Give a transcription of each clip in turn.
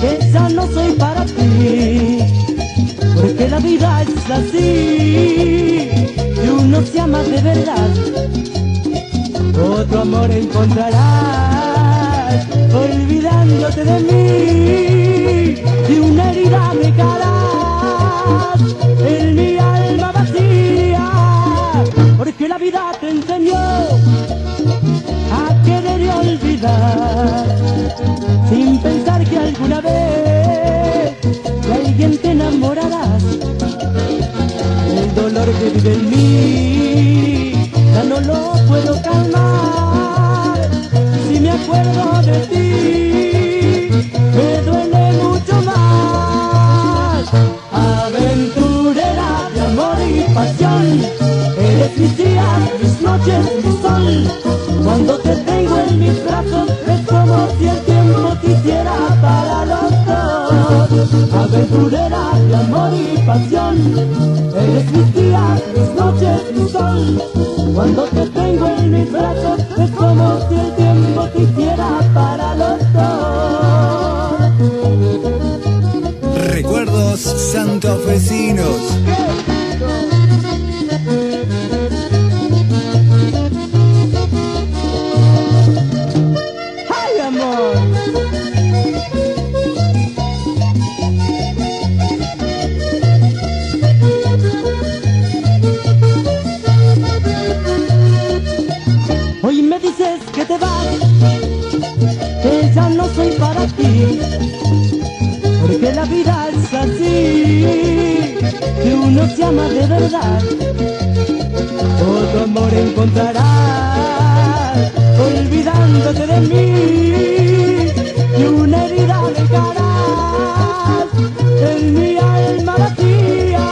que ya no soy para ti, porque la vida es así, y uno se ama de verdad, otro amor encontrarás, olvidándote de mí, y una herida me calás en mi alma vacía, porque la vida te enseñó a querer y olvidar, te enamorarás. El dolor que vive en mí ya no lo puedo calmar. Si me acuerdo de ti, me duele mucho más. Aventurera de amor y pasión, eres mis días, mis noches, mi sol. Cuando te tengo en mis brazos, Aventurera de amor y pasión, eres mis días, mis noches, mi sol. Cuando te tengo en mis brazos, es como si el tiempo quisiera para los dos. Recuerdos santafesinos. Ya no soy para ti, porque la vida es así, que uno se ama de verdad, otro amor encontrarás, olvidándote de mí, y una herida dejarás en mi alma vacía,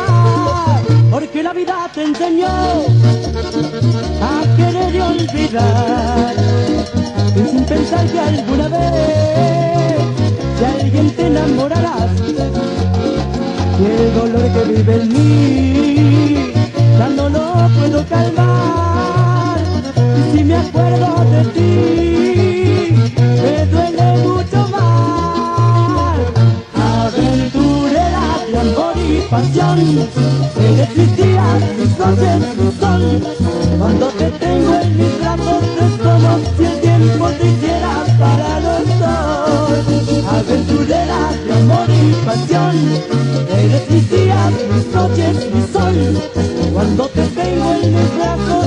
porque la vida te enseñó a querer y olvidar y el dolor que vive en mí ya no puedo calmar. Y si me acuerdo de ti me duele mucho más. Aventurera de amor y pasión días, mis noches, mi sol cuando te tengo amor y pasión. Eres mi día, mis noches, mi sol. Cuando te tengo en mis brazos.